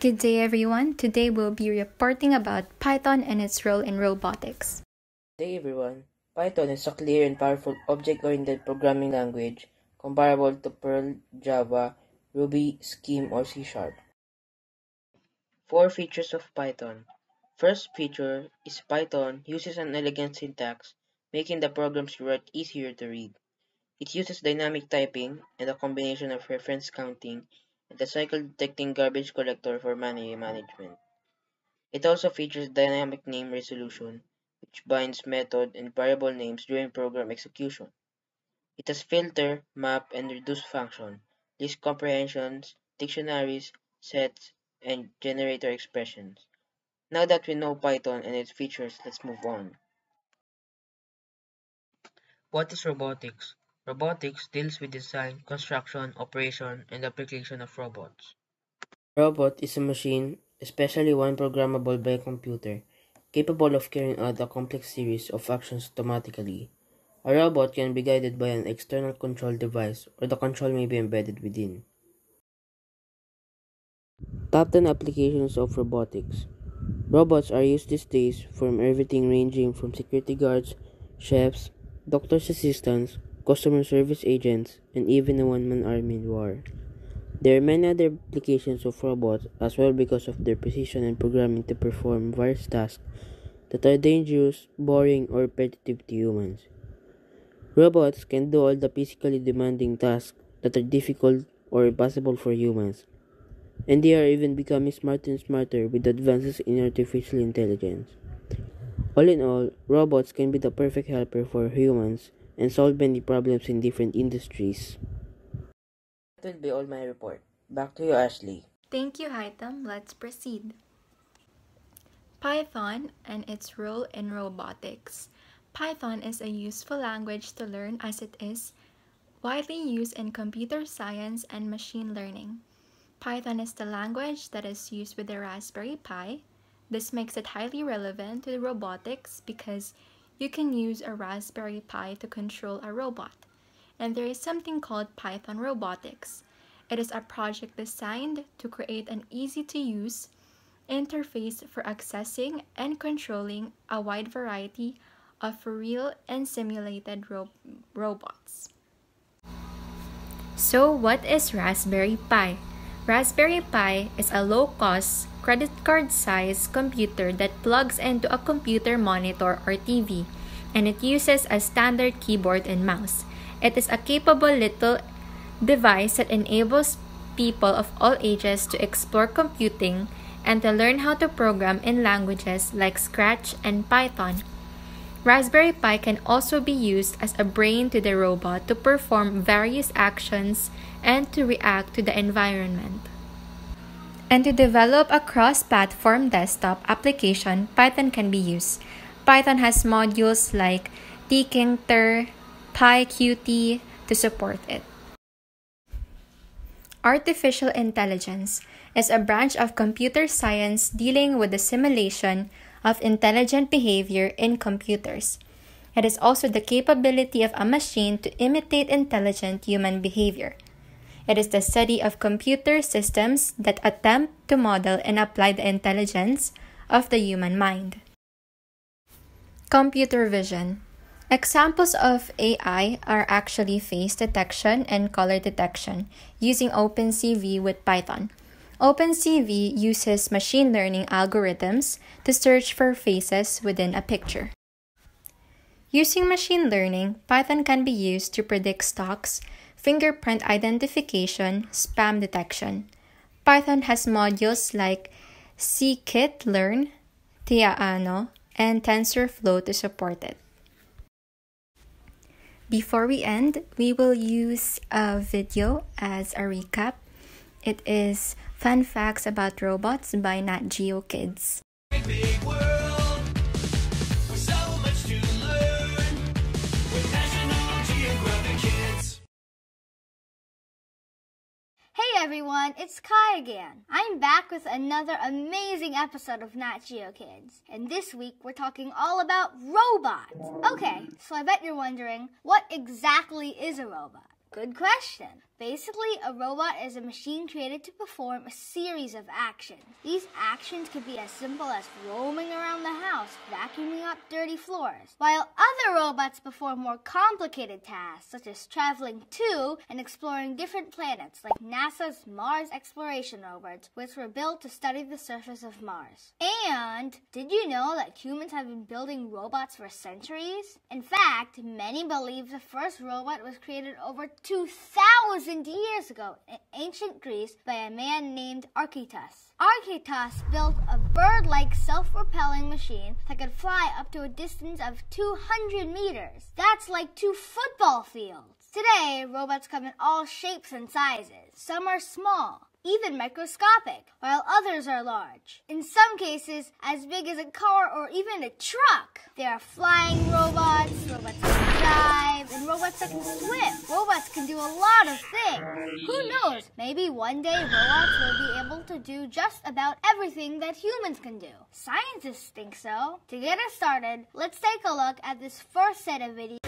Good day, everyone. Today we'll be reporting about Python and its role in robotics. Good day, everyone. Python is a clear and powerful object-oriented programming language comparable to Perl, Java, Ruby, Scheme, or C Sharp. Four features of Python. First feature is Python uses an elegant syntax, making the programs you write easier to read. It uses dynamic typing and a combination of reference counting the cycle detecting garbage collector for memory management. It also features dynamic name resolution, which binds method and variable names during program execution. It has filter, map, and reduce function, list comprehensions, dictionaries, sets, and generator expressions. Now that we know Python and its features, let's move on. What is robotics? Robotics deals with design, construction, operation, and application of robots. A robot is a machine, especially one programmable by a computer, capable of carrying out a complex series of actions automatically. A robot can be guided by an external control device, or the control may be embedded within. Top 10 applications of robotics. Robots are used these days from everything ranging from security guards, chefs, doctor's assistants, customer service agents, and even a one-man army in war. There are many other applications of robots as well because of their precision and programming to perform various tasks that are dangerous, boring, or repetitive to humans. Robots can do all the physically demanding tasks that are difficult or impossible for humans, and they are even becoming smarter and smarter with advances in artificial intelligence. All in all, robots can be the perfect helper for humans and solve many problems in different industries. That will be all my report. Back to you, Ashley. Thank you, Haitham. Let's proceed. Python and its role in robotics. Python is a useful language to learn as it is widely used in computer science and machine learning. Python is the language that is used with the Raspberry Pi. This makes it highly relevant to robotics because you can use a Raspberry Pi to control a robot. And there is something called Python Robotics. It is a project designed to create an easy to use interface for accessing and controlling a wide variety of real and simulated ro robots. So, what is Raspberry Pi? Raspberry Pi is a low cost credit card-sized computer that plugs into a computer monitor or TV, and it uses a standard keyboard and mouse. It is a capable little device that enables people of all ages to explore computing and to learn how to program in languages like Scratch and Python. Raspberry Pi can also be used as a brain to the robot to perform various actions and to react to the environment. And to develop a cross-platform desktop application, Python can be used. Python has modules like tkinter, PyQt to support it. Artificial intelligence is a branch of computer science dealing with the simulation of intelligent behavior in computers. It is also the capability of a machine to imitate intelligent human behavior. It is the study of computer systems that attempt to model and apply the intelligence of the human mind. Computer vision. Examples of AI are actually face detection and color detection using OpenCV with Python. OpenCV uses machine learning algorithms to search for faces within a picture. Using machine learning, Python can be used to predict stocks, fingerprint identification, spam detection. Python has modules like scikit-learn, Theano, and TensorFlow to support it. Before we end, we will use a video as a recap. It is Fun Facts About Robots by Nat Geo Kids. Hey everyone, it's Kai again. I'm back with another amazing episode of Nat Geo Kids. And this week we're talking all about robots. Okay, so I bet you're wondering, what exactly is a robot? Good question. Basically, a robot is a machine created to perform a series of actions. These actions could be as simple as roaming around vacuuming up dirty floors, while other robots perform more complicated tasks, such as traveling to and exploring different planets, like NASA's Mars exploration robots, which were built to study the surface of Mars. And did you know that humans have been building robots for centuries? In fact, many believe the first robot was created over 2,000 years ago in ancient Greece by a man named Archytas. Archytas built a bird-like self-propelling machine that could fly up to a distance of 200 meters. That's like two football fields. Today, robots come in all shapes and sizes. Some are small, even microscopic, while others are large. In some cases, as big as a car or even a truck. There are flying robots, robots and robots that can swim. Robots can do a lot of things. Who knows? Maybe one day robots will be able to do just about everything that humans can do. Scientists think so. To get us started, let's take a look at this first set of videos